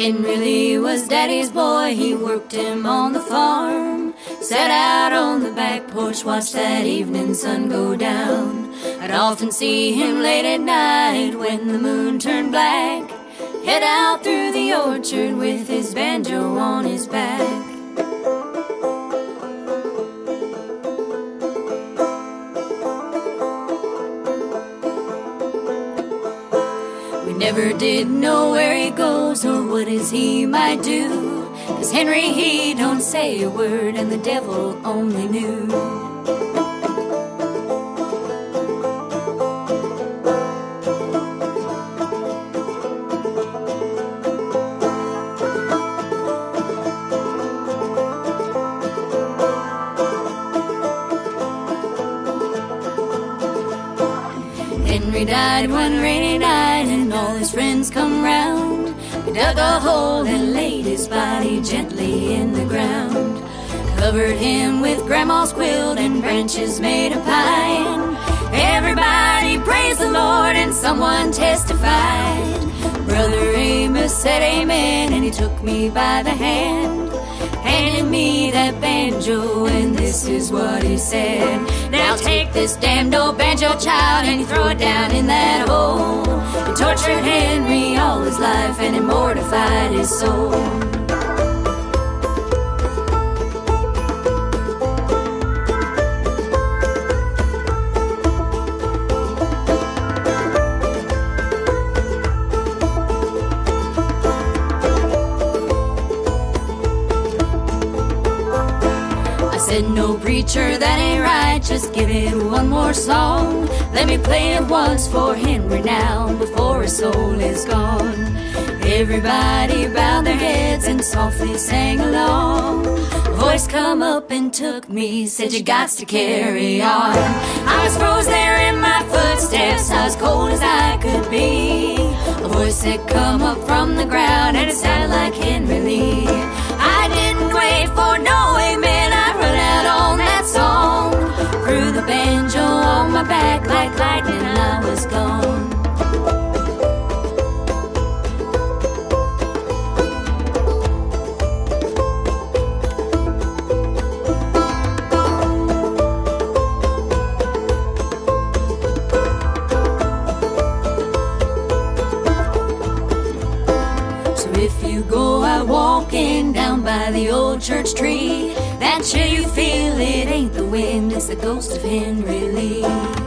Henry Lee was daddy's boy, he worked him on the farm. Sat out on the back porch, watched that evening sun go down. I'd often see him late at night when the moon turned black. Head out through the orchard with his banjo on his back. Never did know where he goes or what is he might do. Cause Henry, he don't say a word, and the devil only knew. Henry died one rainy night, and all his friends come round. We dug a hole and laid his body gently in the ground. Covered him with grandma's quilt and branches made of pine. Everybody praised the Lord, and someone testified. Brother Amos said amen, and he took me by the hand. Handed me that banjo, and this is what he said. Now take this damned old banjo child and you throw it down in that hole. It tortured Henry all his life and it mortified his soul. Said, No preacher, that ain't right. Just give it one more song. Let me play it once for Henry now before his soul is gone. Everybody bowed their heads and softly sang along. Voice come up and took me, said you got to carry on. I was froze there in my footsteps, I was cold as I could be. A voice said, Come up from the ground, and it sounded like you go out walking down by the old church tree, that chill you feel, it ain't the wind, it's the ghost of Henry Lee.